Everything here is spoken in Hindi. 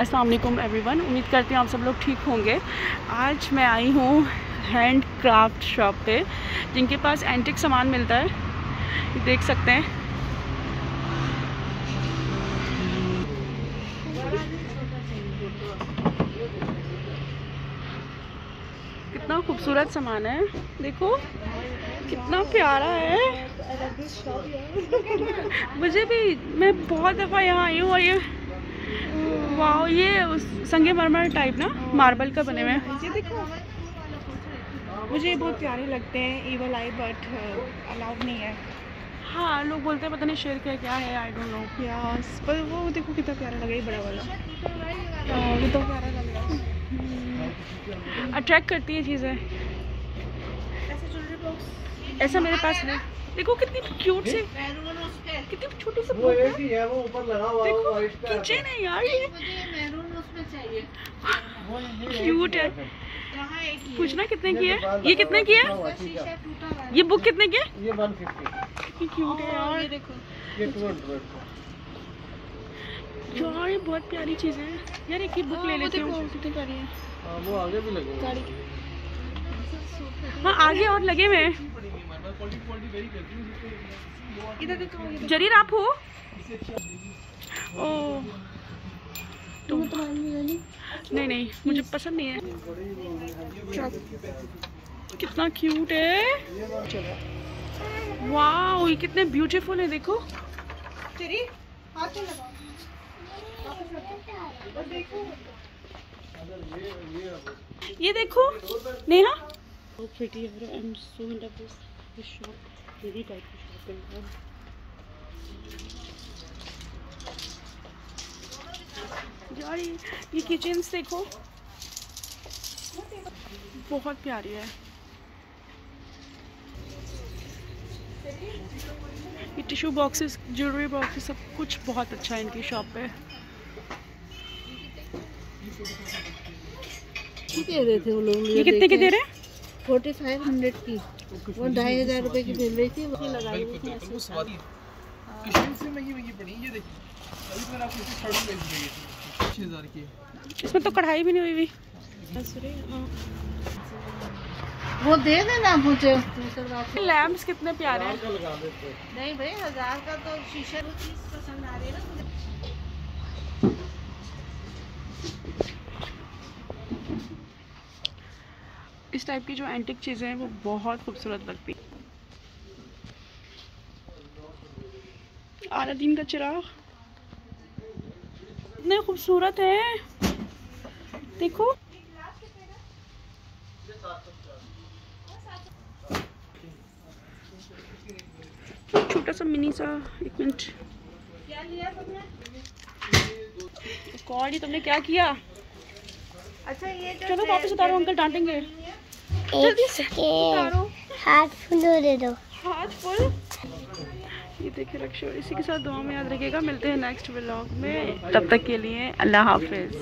अस्सलाम एवरी वन उम्मीद करती हूँ आप सब लोग ठीक होंगे। आज मैं आई हूँ हैंड क्राफ्ट शॉप पे, जिनके पास एंटिक सामान मिलता है। देख सकते हैं। कितना खूबसूरत सामान है। देखो, कितना प्यारा है। मुझे भी, मैं बहुत दफ़ा यहाँ आई हूँ और ये वाह ये उस संगे मरमर टाइप ना मार्बल का बने हुए हैं। ये देखो। मुझे ये बहुत प्यारे लगते हैं ईवल आई बट अलाउड नहीं है। हाँ लोग बोलते हैं पता नहीं शेर का क्या है आई डोंट नो यस पर वो देखो कितना प्यारा लगा ये बड़ा वाला। हाँ, ये तो प्यारा लग रहा है। अट्रैक्ट करती है चीज़ें। ऐसा मेरे पास है। देखो कितनी क्यूट सी कितनी छोटी सी वो एक ही। है वो ऊपर लगा हुआ देखो किचन है। यार ये। वो ये क्यूट है। ही। पूछना कितने की है? ये कितने की है? है। है। ये बुक कितने की है? ये 150 कितनी क्यूट है यार। ये देखो। ये 200 यार ये बहुत प्यारी चीज़ है। यार एक ही बुक ले वो लेती हूँ कितनी प्यारी है। हाँ वो आगे भी लगे गाड़ी हाँ आगे और लगे हुए हैं। जरीर आप हो? ओ। नहीं नहीं नहीं मुझे पसंद नहीं है। कितना क्यूट है। वाह ये कितने ब्यूटीफुल है देखो। तेरी हाथ तो ये देखो Neha? So pretty I'm so in love with this shop really type की shop है यार ये किचन्स देखो। बहुत प्यारी है। ये टिश्यू बॉक्सेस ज्वेलरी बॉक्सेस सब कुछ बहुत अच्छा है इनकी शॉप पे। दे रहे थे वो लोग ये कितने के दे रहे हैं? फोर्टी फाइव हंड्रेड की। वो ढाई हज़ार रुपए की मिल रही थी वो लगाई हुई थी तो इसमें तो कढ़ाई भी नहीं हुई हुई। वो दे देना मुझे। लैम्प्स कितने प्यारे हैं। का लगा देते नहीं भाई हज़ार का तो शीशा वो चीज़ पसंद आ रही है ना इस टाइप की जो एंटिक चीज़ें हैं वो बहुत खूबसूरत लगती हैं। आलादीन का चिराग। इतने खूबसूरत है। देखो। छोटा सा मिनी सा एक मिनट। कौन ही तुमने क्या किया? अच्छा ये चलो वापस उतारो अंकल डांटेंगे। जल्दी से उतारो। हाथ फुल दे दो। हाथ फुल? ये देखिए रक्षा इसी के साथ दुआ में याद रखिएगा। मिलते हैं नेक्स्ट व्लॉग में। तब तक के लिए अल्लाह हाफिज।